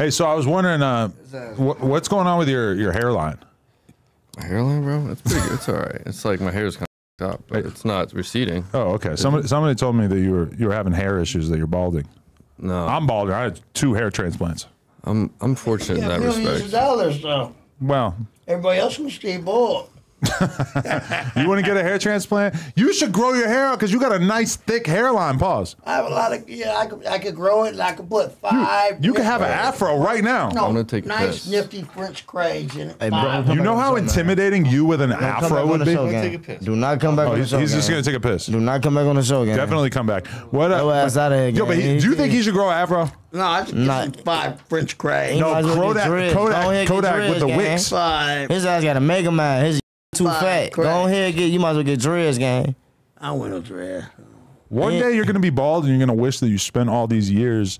Hey, so I was wondering, uh, wh- what's going on with your your hairline? My hairline, bro. It's pretty good. It's all right. It's like my hair's kind of up, but it's not receding. Oh, okay. Somebody somebody told me that you were you were having hair issues that you're balding. No, I'm balding. I had two hair transplants. I'm I'm fortunate in Yeah, that millions of dollars though. Well, Everybody else can stay bald. You want to get a hair transplant? You should grow your hair out because you got a nice thick hairline. Pause. I have a lot of yeah. I could I could grow it and I could put five. You can have an afro right now. No, I'm gonna take a nice piss. nifty French craze in it. Hey, bro, You know how show, man. intimidating you with an Don't afro would be? Take a piss. Do not come back Oh, on the he's, show. he's just gonna take a piss. Do not come back on the show, gang. Definitely come back. What? Uh, Yo ass outta here, Yo, but he, do you think he should grow an afro? No, I just Nah. get five French craze. No, might as well get Kodak- Kodak- Go ahead, get Kodak with the gang. wicks. Five. His ass got a mega man. His too Five fat. crack. Go ahead, get. You might as well get dreads, gang. I went up there. One Yeah. day you're gonna be bald and you're gonna wish that you spent all these years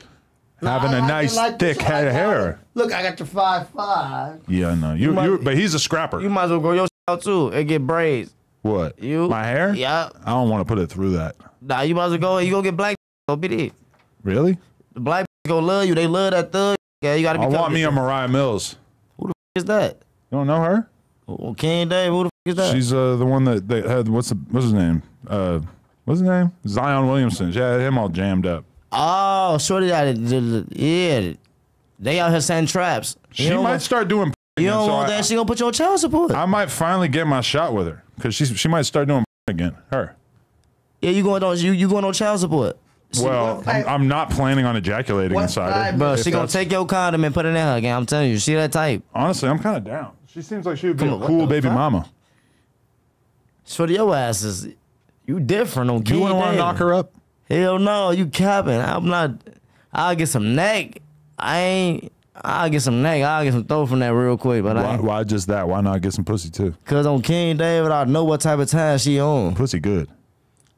having I a like it nice like this. thick I head of like hair. Look, I got the five five. Yeah, no, you, might- you, but he's a scrapper. You might as well grow your out too and get braids. what? You My hair? Yeah. I don't want to put it through that. Nah, you might as well go. And you go get black. Go be it. Really? The black gonna love you. They love that thug. Yeah, you gotta be. I want me a Moriah Mills. Who the f- is that? You don't know her? Oh, King Dave. Who the f- is that? She's uh, the one that they had. What's the, what's his name? Uh, what's his name? Zion Williamson. She had him all jammed up. oh, shorty got it. Yeah, they out here setting traps. You She might want- start doing. You again, don't so want I, that? She gonna put you on child support. I might finally get my shot with her because she she might start doing again. Her. yeah, you going on? You you going on child support? Well, I'm, I'm not planning on ejaculating inside her. type- Bro, she gonna take your condom and put it in her again. I'm telling you, she that type. Honestly, I'm kind of down. She seems like she would be Come a on, what cool the baby fuck? mama. Shorty, your ass is you different on You King wouldn't want to David. knock her up? Hell no, you capping. I'm not. I'll get some neck. I ain't. I'll get some neck. I'll get some throw from that real quick. But I Why, ain't. why just that? Why not get some pussy too? Cause on King David, I know what type of time she on. Pussy good.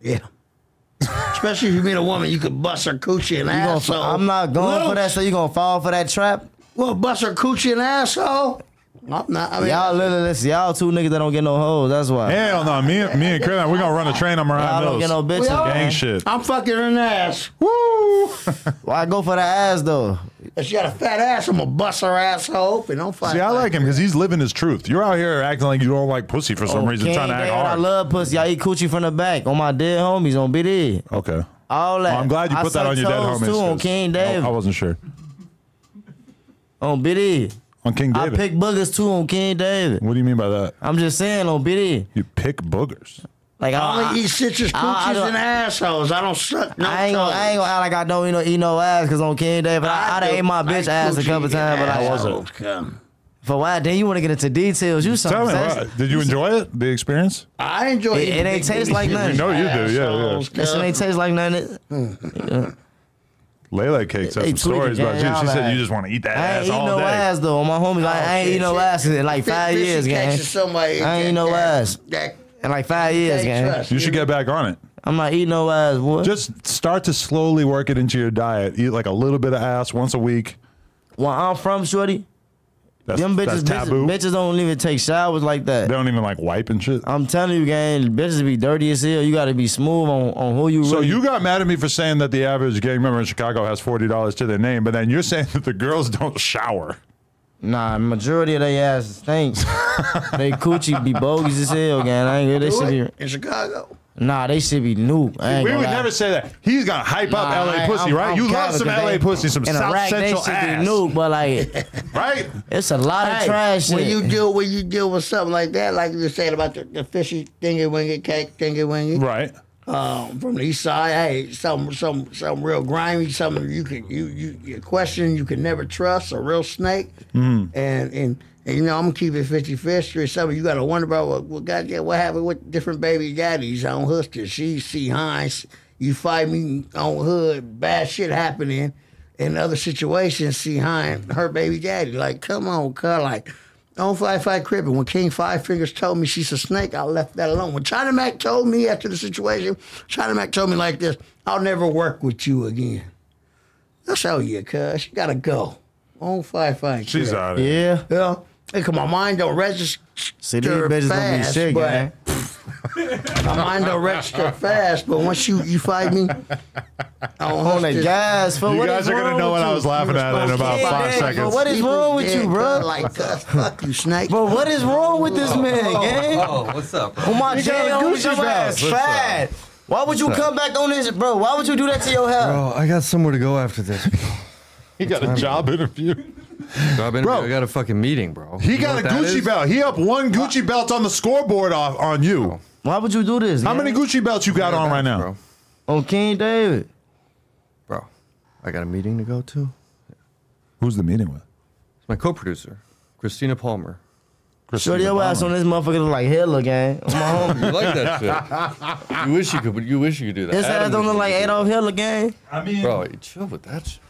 Yeah. Especially if you meet a woman, you could bust her coochie and You gonna, asshole. I'm not going for that. So you gonna fall for that trap? Well, bust her coochie and asshole. I'm not. I mean, Y'all literally listen. Y'all two niggas that don't get no hoes. That's why. Hell no. Me, and- me and Chris, we're gonna run a train on Moriah Y'all don't get no bitches. Gang man. shit. I'm fucking her in ass. Woo! Why go for the ass though? If she got a fat ass, I'm gonna bust her asshole. And don't fight. See, I like him because he's living his truth. You're out here acting like you don't like pussy for some Oh, reason, trying to act David, I love pussy. I eat coochie from the back on my dead homies on BD. okay. All that. Well, I'm glad you I put that on your dead homies. Too on 'cause King I- David. I wasn't sure. on BD. On King David. I David. pick boogers too on King David. what do you mean by that? I'm just saying on BD. You pick boogers. Like I I, only eat citrus I- I coochies and assholes. I don't suck no I ain't gonna, I ain't gonna act like I don't eat no, eat no ass because on King David, I, I, done do. ate my bitch Like ass a couple and times, but I wasn't. Oh, come. For why? Then you want to get into details. You Tell something. me, sexy. what, did you enjoy it? The experience? I enjoy It- eating it ain't taste like nothing. citrus We know you do, yeah, yeah. assholes, That ain't taste like nothing. Lele Cakes had some stories about you. She said you just want to eat that I ass ain't eat all no day. ass though. My homies, I, I ain't eat no ass in like five years, gang. I ain't eat no ass. In like five years, gang. You should get back on it. I'm not eating no ass, boy. Just start to slowly work it into your diet. Eat like a little bit of ass once a week. Where I'm from, shorty, That's, them bitches, that's bitches, taboo. bitches don't even take showers like that. They don't even like wipe and shit. I'm telling you, gang, bitches be dirty as hell. You got to be smooth on, on who you So really. you got mad at me for saying that the average gang member in Chicago has forty dollars to their name, but then you're saying that the girls don't shower. Nah, majority of they ass stinks. they coochie be bogus as hell, gang. I ain't, they Do should it be. in Chicago. Nah, they should be new. I ain't We would lie. never say that. He's gonna hype Nah, up LA I- pussy, I'm- right? I'm you love some LA pussy, some in South Iraq, Central they should ass, be new, but like right? it's a lot of Hey, trash shit. When you deal when you deal with something like that, like you were saying about the, the fishy thingy wingy cake thingy wingy Right. um, from the east side, hey, some some some real grimy, something you can you you, you question you can never trust, a real snake, Mm. and and. And you know, I'm gonna keep it 50 50 or something. You gotta wonder about what, what goddamn what happened with different baby daddies on Huster. She see Hines, you fight me on hood, bad shit happening. In other situations, see Hines, her baby daddy. Like, come on, cuz like don't fight, fight crippin'. When King Five Fingers told me she's a snake, I left that alone. When China Mac told me after the situation, China Mac told me like this, I'll never work with you again. That's how you, cuz. You gotta go. Don't fight, fight. She's out of here. yeah. Yeah. Hey, 'cause my mind don't register See, these bitches gonna be fast, shit, but gang. my mind don't register fast. But once you you fight me, I don't On the gas, for You what guys are gonna know with what I was laughing at in about Yeah, five yeah, seconds. but what is wrong with you, bro? Like, uh, fuck you, snake. Bro, what is wrong with this man, gang? Oh, what's up, bro? On my You got a Gucci your belt. ass fat. Why would you come back on this, bro? Why would you do that to your hair? Bro, I got somewhere to go after this. He got a job interview. Job interview, Bro. I got a fucking meeting, bro. He You got a Gucci is? belt. He up one Gucci belt on the scoreboard off on you. Why would you do this? How gang? many Gucci belts you got on right now? Bro. On King David. Bro, I got a meeting to go to. Who's the meeting with? It's my co-producer, Christina Palmer. Shorty, your ass on this motherfucker look like Hitler, gang. On my homie. You like that shit? You wish you could, but you wish you could do that. His ass Adam don't look like he could do Adolf Hitler, gang. I mean. Bro, you chill with that shit.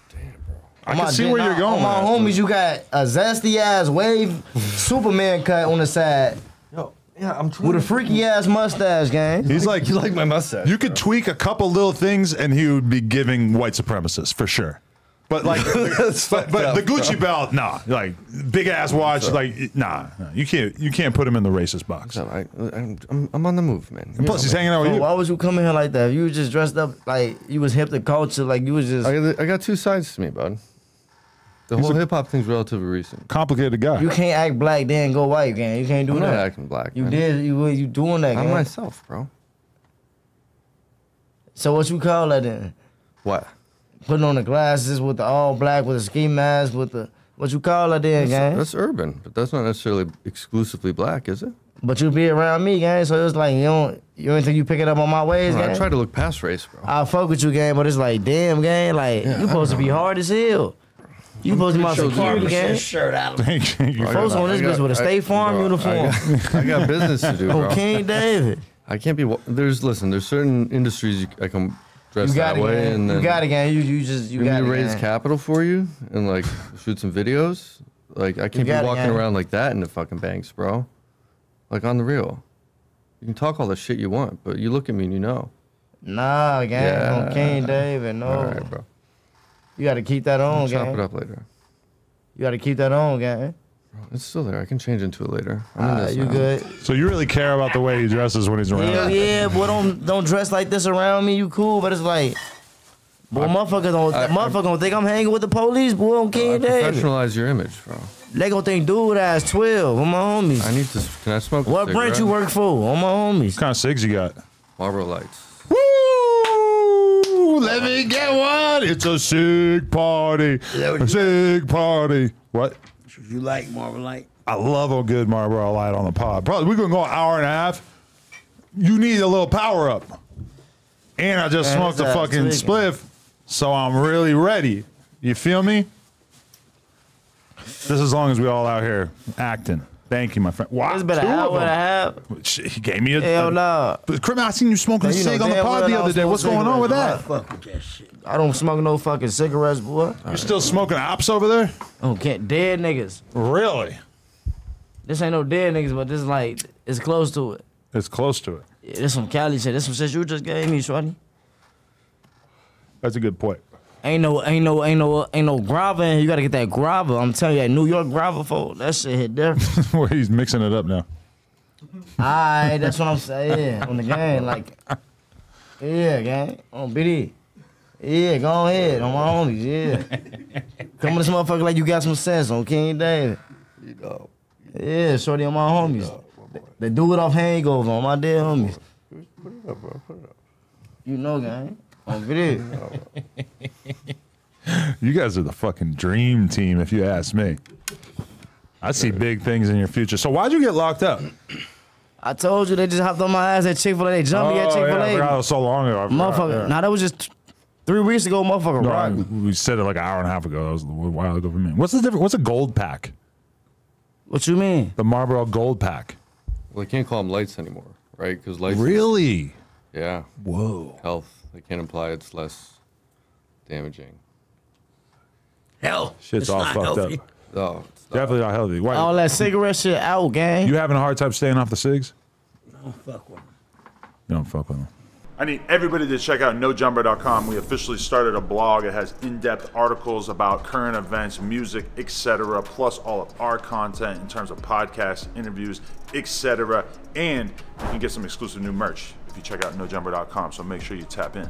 Damn, bro. I On can my see where you're going. On my with that. homies, you got a zesty ass wave Superman cut on the side Yo, yeah, I'm trying. with a freaky ass mustache, gang. He's like, you like my mustache? you could tweak a couple little things and he would be giving white supremacists for sure. But like, That's but, but fucked the up, Gucci belt, nah. Like big ass watch, like nah, nah. You can't you can't put him in the racist box. I, I'm, I'm, I'm on the move, man. And plus, he's hanging out with Bro, you. why was you coming here like that? You was just dressed up like you was hip to culture, like you was just I, I got two sides to me, bud. The He's whole a- hip hop thing's relatively recent. Complicated guy. you can't act black then go white, gang. You can't do I'm not that. acting black. You man. did you you doing that, I'm gang. myself, bro. So what you call that then? What? Putting on the glasses with the all black with the ski mask with the what you call that then, gang? That's, that's urban, but that's not necessarily exclusively black, is it? But you be around me, gang. So it's like you don't you don't think you pick it up on my ways, Bro, gang. I try to look past race, bro. I fuck with you, gang, but it's like, damn, gang, like you supposed to be hard as hell. You supposed to be my security, Get gang. shirt out Thank you. I Folks got- on this I bitch with a I- State Farm bro, uniform. I got, I got business to do, oh, bro. Oh, King David. I can't be. There's listen. There's certain industries you, I can dress You got that it, way, gang. and then You got it, gang. You you just you you got want me it, to raise gang. capital for you and like shoot some videos. Like I can't be got it, walking gang. around like that in the fucking banks, bro. Like on the real. You can talk all the shit you want, but you look at me and you know. Nah, gang. Yeah. On King David, no. All right, bro. You got to keep that on, Chop it up later. You got to keep that on, gang. It's still there. I can change into it later. I'm in Ah, you now. good? So you really care about the way he dresses when he's around? Hell yeah, boy. Don't don't dress like this around me. You cool, but it's like. Boy, motherfuckers don't, I- I- motherfucker don't think I'm hanging with the police, boy, on I King David. professionalize your image, bro. They gonna think dude ass 12 on my homies. I need to. Can I smoke? a What branch you work for? On my homies. What kind of cigs you got? Marlboro Lights. Let me get one. It's a sig party. A sig party. What? You like Marlboro Light? I love a good Marlboro Light on the pod. Probably we're gonna go an hour and a half. You need a little power up. And I just smoked a fucking spliff, so I'm really ready. You feel me? Just as long as we all out here acting. Thank you, my friend. Wow, It's been an two of hour and a half. He gave me a. Hell no. But Crim, I seen you smoking a you know cig on the damn pod the I other don't day. smoke What's going on with cigarettes, that? Fuck with that shit. I don't smoke no fucking cigarettes, boy. You still smoking ops over there? Oh, can't dead niggas. Really? This ain't no dead niggas, but this is like it's close to it. It's close to it. Yeah, this some Cali shit. This some shit you just gave me, shorty. That's a good point. Ain't no, ain't no, ain't no, ain't no grava. in here. You gotta get that grava. I'm telling you, that New York grava for that shit hit different. Where he's mixing it up now. Alright, that's what I'm saying on the game. Like, yeah, gang, on BD. Yeah, go ahead, on my homies. Yeah, come to this motherfucker like you got some sense on King David. You know. Yeah, shorty on my homies. They do it off hangover on my dead homies. Put it up, bro. Put it up. You know, gang, on video. You guys are the fucking dream team, if you ask me. I see big things in your future. So why'd you get locked up? I told you they just hopped on my ass at Chick Fil A. They jumped me at Oh, Chick yeah, I Fil forgot it A. was so long ago. I forgot, Motherfucker, yeah. nah, that was just three weeks ago. Motherfucker, No. I- we said it like an hour and a half ago. That was a while ago for me. What's the difference? What's a gold pack? What you mean? The Marlboro Gold Pack. Well, they can't call them lights anymore, right? Because lights. Really? Yeah. Whoa. Health. They can't imply it's less damaging. Hell, shit's it's all not fucked healthy. up. Oh, it's not Definitely not healthy. Why? All that cigarette shit out, gang. You having a hard time staying off the cigs? No, fuck with them. You don't fuck with them. I need everybody to check out nojumper.com. We officially started a blog. It has in-depth articles about current events, music, etc., plus all of our content in terms of podcasts, interviews, etc. And you can get some exclusive new merch if you check out nojumper.com, So make sure you tap in.